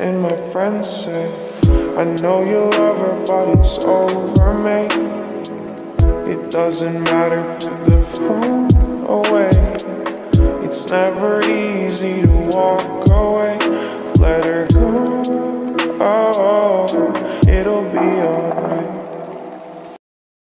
And my friends say, I know you love her, but it's over me. It doesn't matter, put the phone away. It's never easy to walk away. Let her go. Oh.